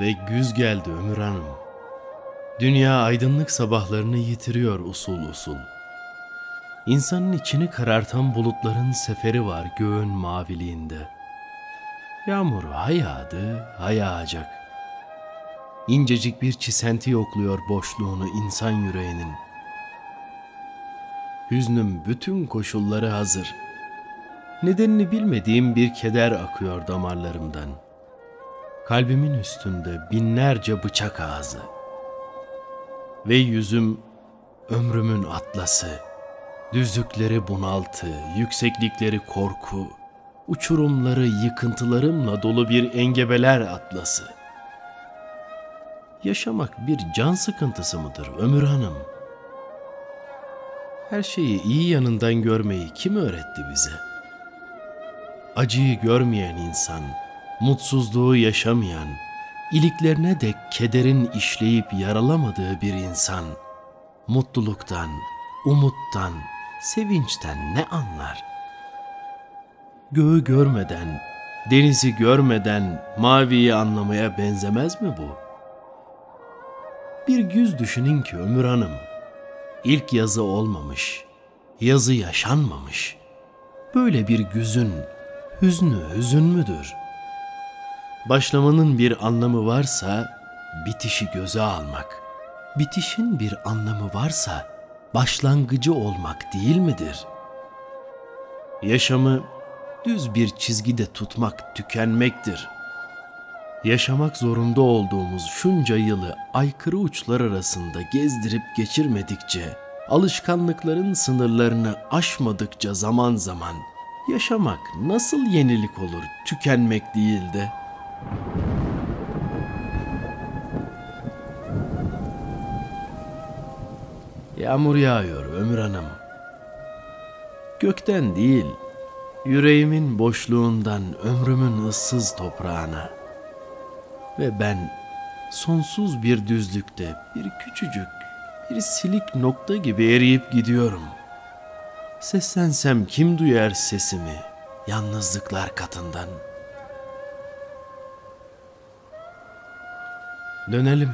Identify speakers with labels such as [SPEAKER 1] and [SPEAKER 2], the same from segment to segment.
[SPEAKER 1] Ve güz geldi Ömür Hanım. Dünya aydınlık sabahlarını yitiriyor usul usul. İnsanın içini karartan bulutların seferi var göğün maviliğinde. Yağmur hayağdı, hayağacak. İncecik bir çisenti yokluyor boşluğunu insan yüreğinin. Hüznüm bütün koşulları hazır. Nedenini bilmediğim bir keder akıyor damarlarımdan. Kalbimin üstünde binlerce bıçak ağzı. Ve yüzüm ömrümün atlası. Düzlükleri bunaltı, yükseklikleri korku, uçurumları yıkıntılarımla dolu bir engebeler atlası. Yaşamak bir can sıkıntısı mıdır Ömür Hanım? Her şeyi iyi yanından görmeyi kim öğretti bize? Acıyı görmeyen insan, mutsuzluğu yaşamayan, iliklerine de kederin işleyip yaralamadığı bir insan, mutluluktan, umuttan, sevinçten ne anlar? Göğü görmeden, denizi görmeden maviyi anlamaya benzemez mi bu? Bir güz düşünün ki Ömür Hanım, ilk yazı olmamış, yazı yaşanmamış. Böyle bir güzün hüznü hüzün müdür? Başlamanın bir anlamı varsa bitişi göze almak. Bitişin bir anlamı varsa başlangıcı olmak değil midir? Yaşamı düz bir çizgide tutmak tükenmektir. Yaşamak zorunda olduğumuz şunca yılı aykırı uçlar arasında gezdirip geçirmedikçe, alışkanlıkların sınırlarını aşmadıkça zaman zaman yaşamak nasıl yenilik olur tükenmek değil de? Yağmur yağıyor Ömür Hanım. Gökten değil, yüreğimin boşluğundan ömrümün ıssız toprağına. Ve ben sonsuz bir düzlükte bir küçücük, bir silik nokta gibi eriyip gidiyorum. Seslensem kim duyar sesimi yalnızlıklar katından? Dönelim.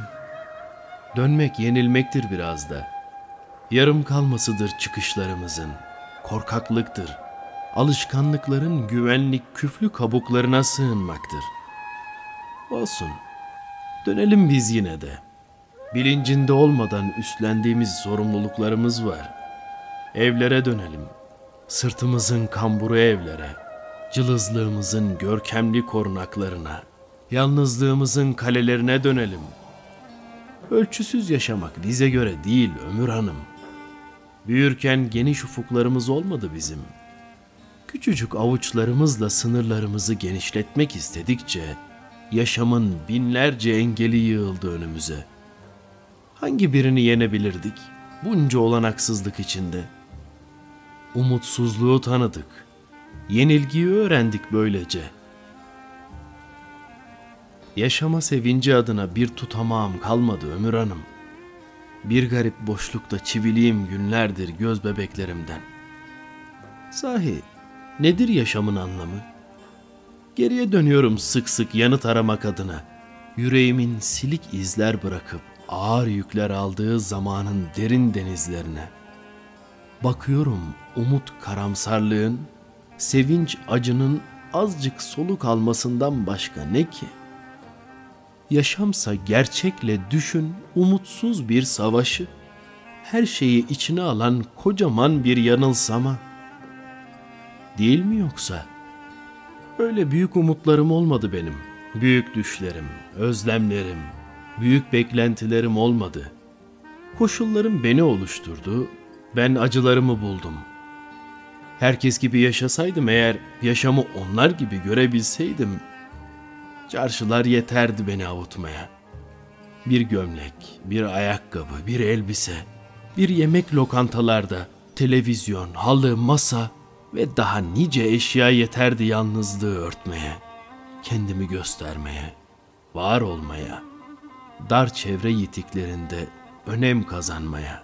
[SPEAKER 1] Dönmek yenilmektir biraz da. Yarım kalmasıdır çıkışlarımızın. Korkaklıktır. Alışkanlıkların güvenlik küflü kabuklarına sığınmaktır. Olsun. Dönelim biz yine de. Bilincinde olmadan üstlendiğimiz sorumluluklarımız var. Evlere dönelim. Sırtımızın kamburu evlere. Cılızlığımızın görkemli korunaklarına. Yalnızlığımızın kalelerine dönelim. Ölçüsüz yaşamak bize göre değil Ömür Hanım. Büyürken geniş ufuklarımız olmadı bizim. Küçücük avuçlarımızla sınırlarımızı genişletmek istedikçe yaşamın binlerce engeli yığıldı önümüze. Hangi birini yenebilirdik bunca olanaksızlık içinde? Umutsuzluğu tanıdık. Yenilgiyi öğrendik böylece. Yaşama sevinci adına bir tutamağım kalmadı Ömür Hanım. Bir garip boşlukta çiviliyim günlerdir göz bebeklerimden. Sahi nedir yaşamın anlamı? Geriye dönüyorum sık sık yanıt aramak adına. Yüreğimin silik izler bırakıp ağır yükler aldığı zamanın derin denizlerine. Bakıyorum umut karamsarlığın, sevinç acının azıcık soluk almasından başka ne ki? Yaşamsa gerçekle düşün umutsuz bir savaşı, her şeyi içine alan kocaman bir yanılsama. Değil mi yoksa?'' Öyle büyük umutlarım olmadı benim. Büyük düşlerim, özlemlerim, büyük beklentilerim olmadı. Koşullarım beni oluşturdu, ben acılarımı buldum. Herkes gibi yaşasaydım eğer yaşamı onlar gibi görebilseydim, çarşılar yeterdi beni avutmaya. Bir gömlek, bir ayakkabı, bir elbise, bir yemek lokantalarda, televizyon, halı, masa, ve daha nice eşya yeterdi yalnızlığı örtmeye, kendimi göstermeye, var olmaya, dar çevre yitiklerinde önem kazanmaya.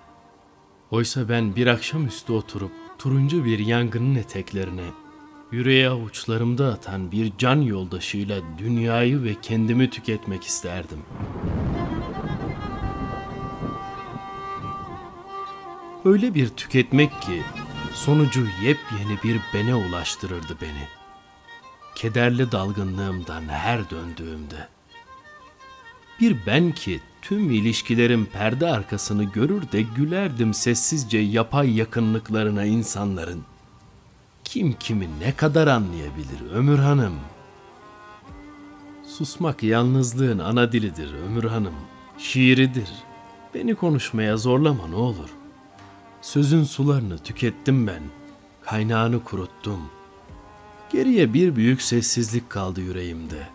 [SPEAKER 1] Oysa ben bir akşamüstü oturup turuncu bir yangının eteklerine, Yüreğe avuçlarımda atan bir can yoldaşıyla dünyayı ve kendimi tüketmek isterdim. Öyle bir tüketmek ki sonucu yepyeni bir bene ulaştırırdı beni. Kederli dalgınlığımdan her döndüğümde. Bir ben ki tüm ilişkilerin perde arkasını görür de gülerdim sessizce yapay yakınlıklarına insanların. Kim kimi ne kadar anlayabilir Ömür Hanım? Susmak yalnızlığın ana dilidir Ömür Hanım. Şiiridir. Beni konuşmaya zorlama ne olur. Sözün sularını tükettim ben. Kaynağını kuruttum. Geriye bir büyük sessizlik kaldı yüreğimde.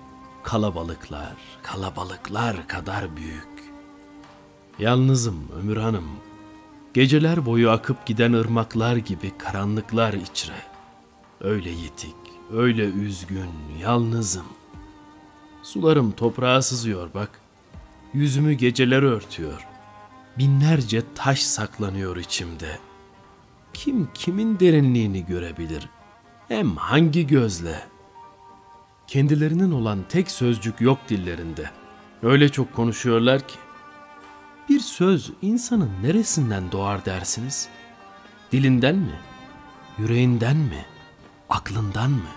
[SPEAKER 1] Kalabalıklar, kalabalıklar kadar büyük. Yalnızım Ömür Hanım. Geceler boyu akıp giden ırmaklar gibi karanlıklar içre. Öyle yitik, öyle üzgün, yalnızım. Sularım toprağa sızıyor bak. Yüzümü geceler örtüyor. Binlerce taş saklanıyor içimde. Kim kimin derinliğini görebilir? Hem hangi gözle? Kendilerinin olan tek sözcük yok dillerinde. Öyle çok konuşuyorlar ki. Bir söz insanın neresinden doğar dersiniz? Dilinden mi? Yüreğinden mi? Aklından mı?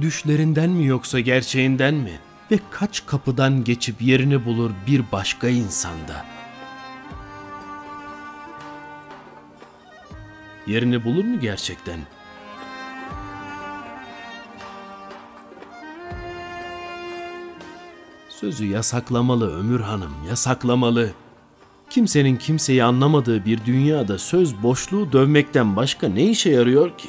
[SPEAKER 1] Düşlerinden mi yoksa gerçeğinden mi? Ve kaç kapıdan geçip yerini bulur bir başka insanda? Yerini bulur mu gerçekten? Sözü yasaklamalı Ömür Hanım, yasaklamalı. Kimsenin kimseyi anlamadığı bir dünyada söz boşluğu dövmekten başka ne işe yarıyor ki?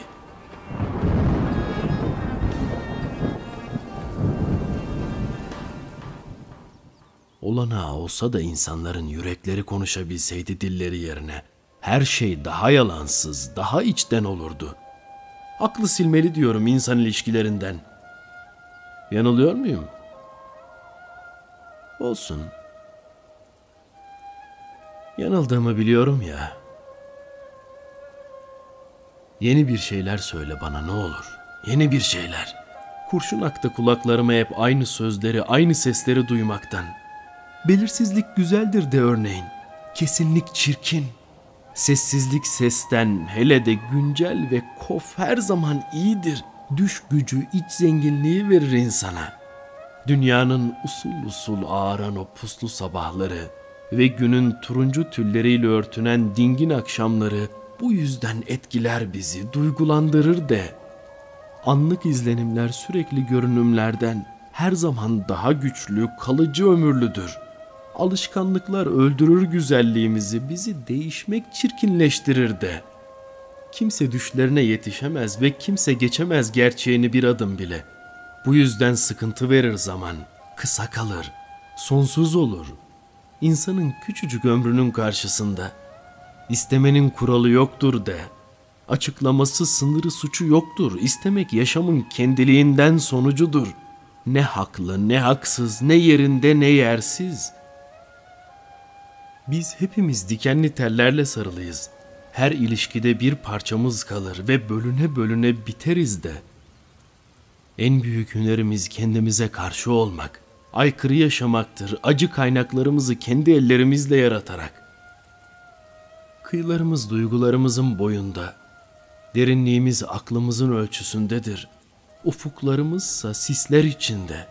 [SPEAKER 1] Olanağı olsa da insanların yürekleri konuşabilseydi dilleri yerine her şey daha yalansız, daha içten olurdu. Aklı silmeli diyorum insan ilişkilerinden. Yanılıyor muyum? Olsun. Yanıldığımı biliyorum ya. Yeni bir şeyler söyle bana ne olur. Yeni bir şeyler. Kurşun aktı kulaklarıma hep aynı sözleri, aynı sesleri duymaktan. Belirsizlik güzeldir de örneğin. Kesinlik çirkin. Sessizlik sesten, hele de güncel ve kof her zaman iyidir. Düş gücü, iç zenginliği verir insana. Dünyanın usul usul ağaran o puslu sabahları ve günün turuncu tülleriyle örtünen dingin akşamları bu yüzden etkiler bizi, duygulandırır de. Anlık izlenimler sürekli görünümlerden her zaman daha güçlü, kalıcı ömürlüdür. Alışkanlıklar öldürür güzelliğimizi, bizi değişmek çirkinleştirir de. Kimse düşlerine yetişemez ve kimse geçemez gerçeğini bir adım bile. Bu yüzden sıkıntı verir zaman, kısa kalır, sonsuz olur. İnsanın küçücük ömrünün karşısında istemenin kuralı yoktur de. Açıklaması sınırı suçu yoktur. İstemek yaşamın kendiliğinden sonucudur. Ne haklı, ne haksız, ne yerinde, ne yersiz. Biz hepimiz dikenli tellerle sarılıyız. Her ilişkide bir parçamız kalır ve bölüne bölüne biteriz de. En büyük hünerimiz kendimize karşı olmak, aykırı yaşamaktır, acı kaynaklarımızı kendi ellerimizle yaratarak. Kıyılarımız duygularımızın boyunda, derinliğimiz aklımızın ölçüsündedir. Ufuklarımızsa sisler içinde.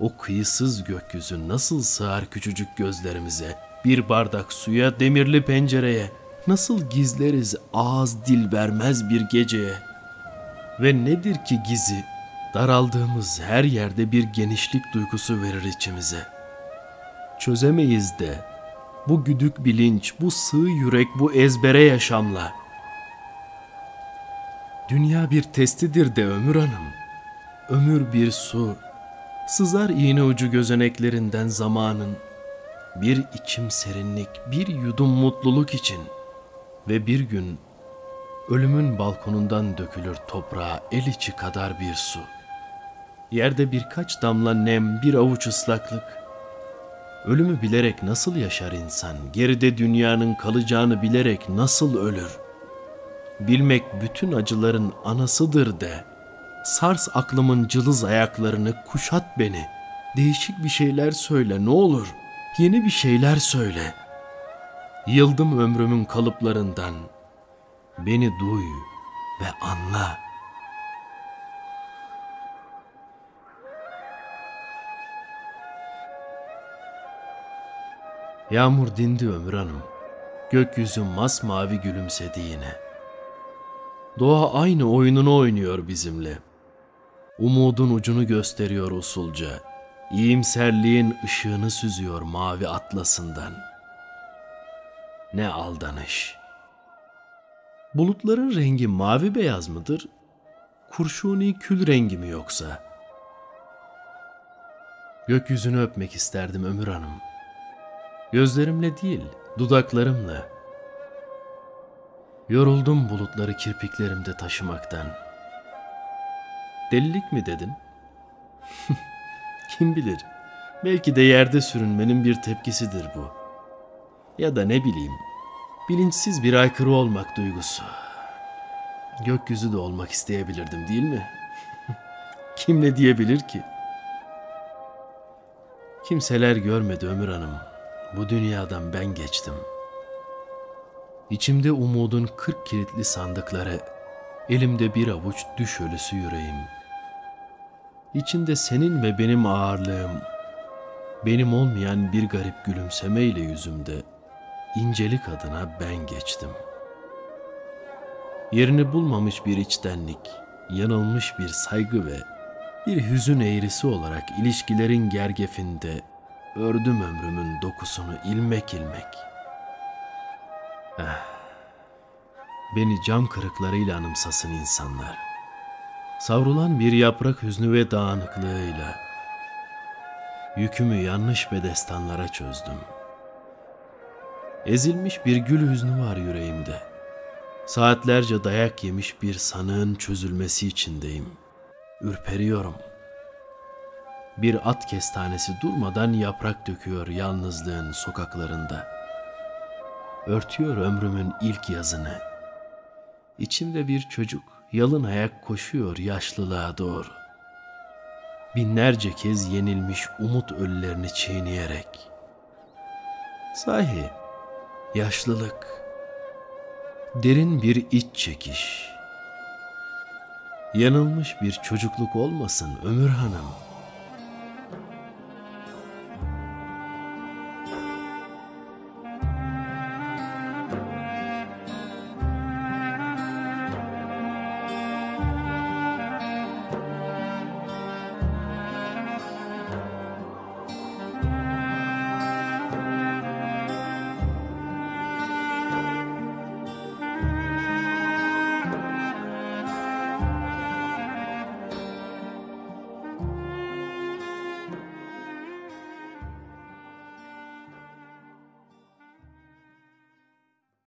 [SPEAKER 1] O kıyısız gökyüzü nasıl sığar küçücük gözlerimize, bir bardak suya, demirli pencereye, nasıl gizleriz ağız dil vermez bir geceye. Ve nedir ki gizi, daraldığımız her yerde bir genişlik duygusu verir içimize. Çözemeyiz de bu güdük bilinç, bu sığ yürek, bu ezbere yaşamla. Dünya bir testidir de Ömür Hanım. Ömür bir su. Sızar iğne ucu gözeneklerinden zamanın. Bir içim serinlik, bir yudum mutluluk için. Ve bir gün ölümün balkonundan dökülür toprağa el içi kadar bir su. Yerde birkaç damla nem, bir avuç ıslaklık. Ölümü bilerek nasıl yaşar insan? Geride dünyanın kalacağını bilerek nasıl ölür? bilmek bütün acıların anasıdır de. Sars aklımın cılız ayaklarını, kuşat beni. Değişik bir şeyler söyle ne olur. Yeni bir şeyler söyle. Yıldım ömrümün kalıplarından. Beni duy ve anla. Yağmur dindi Ömür Hanım. Gökyüzü masmavi gülümsedi yine. Doğa aynı oyununu oynuyor bizimle. Umudun ucunu gösteriyor usulca. İyimserliğin ışığını süzüyor mavi atlasından. Ne aldanış. Bulutların rengi mavi beyaz mıdır? Kurşuni kül rengi mi yoksa? Gökyüzünü öpmek isterdim Ömür Hanım. Gözlerimle değil, dudaklarımla. Yoruldum bulutları kirpiklerimde taşımaktan. Delilik mi dedin? Kim bilir? Belki de yerde sürünmenin bir tepkisidir bu. Ya da ne bileyim, bilinçsiz bir aykırı olmak duygusu. Gökyüzü de olmak isteyebilirdim değil mi? Kim ne diyebilir ki? Kimseler görmedi Ömür Hanım. Bu dünyadan ben geçtim. İçimde umudun kırk kilitli sandıkları, elimde bir avuç düş ölüsü yüreğim. İçinde senin ve benim ağırlığım, benim olmayan bir garip gülümsemeyle yüzümde, incelik adına ben geçtim. Yerini bulmamış bir içtenlik, yanılmış bir saygı ve bir hüzün eğrisi olarak ilişkilerin gergefinde ördüm ömrümün dokusunu ilmek ilmek. Eh, beni cam kırıklarıyla anımsasın insanlar. Savrulan bir yaprak hüznü ve dağınıklığıyla yükümü yanlış bedestanlara çözdüm. Ezilmiş bir gül hüznü var yüreğimde. Saatlerce dayak yemiş bir sanığın çözülmesi içindeyim. Ürperiyorum.'' bir at kestanesi durmadan yaprak döküyor yalnızlığın sokaklarında. Örtüyor ömrümün ilk yazını. İçimde bir çocuk yalın ayak koşuyor yaşlılığa doğru. Binlerce kez yenilmiş umut ölülerini çiğneyerek. Sahi, yaşlılık, derin bir iç çekiş. Yanılmış bir çocukluk olmasın Ömür Hanım.''